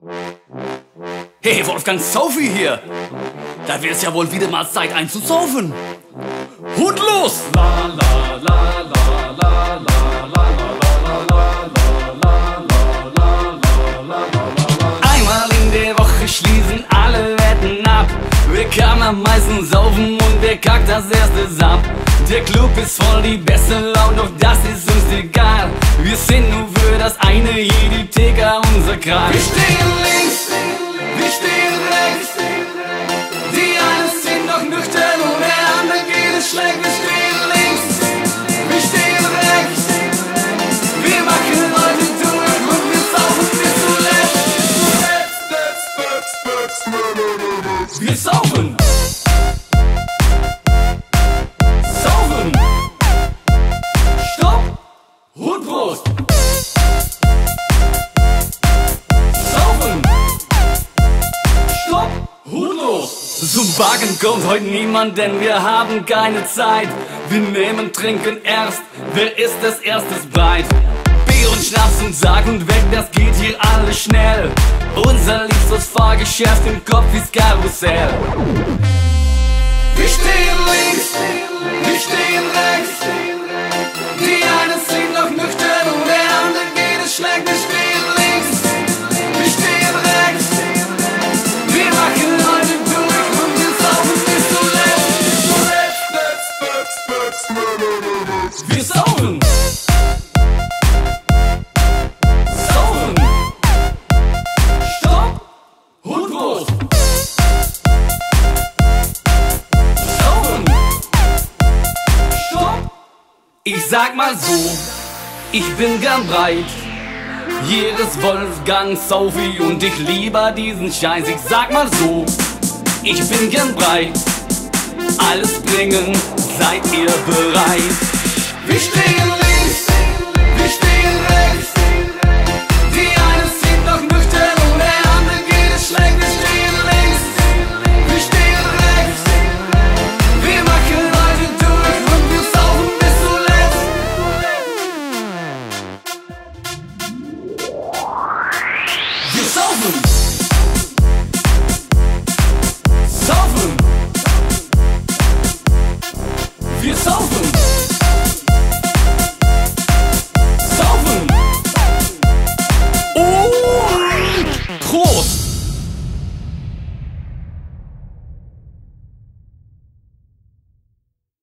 Hey, Wolfgang Sophie hier! Da wird es ja wohl wieder mal Zeit einzusaufen! Hut los! La la la la la la Einmal in der Woche schließen alle Wetten ab. Wer kann am meisten saufen und wer kackt das erste ab? Der Club ist voll die beste Laune, doch das ist uns egal. Wir sind nur für das eine hier, die TK, unser Kran. Wir stehen links, wir stehen rechts. Die einen sind noch nüchtern und der andere geht es schlecht. Wir stehen links, wir stehen rechts. Wir machen heute durch und wir saufen bis zuletzt. Wir saufen. Saufen. Zum Backen kommt heute niemand, denn wir haben keine Zeit. Wir nehmen Trinken erst. Wer ist das erstes breit? Bier und Schnaps und Sarg und weg, das geht hier alles schnell. Unser liebstes Fahrgeschäft im Kopf ist Karussell. Wir stehen Wir saufen. Saufen. Stopp. Und Prost. Saufen. Stopp. Ich sag mal so, ich bin gern breit. Ist Wolfgang, Sophie und ich liebe diesen Scheiß. Ich sag mal so, ich bin gern breit. Alles bringen, seid ihr bereit? Wir stehen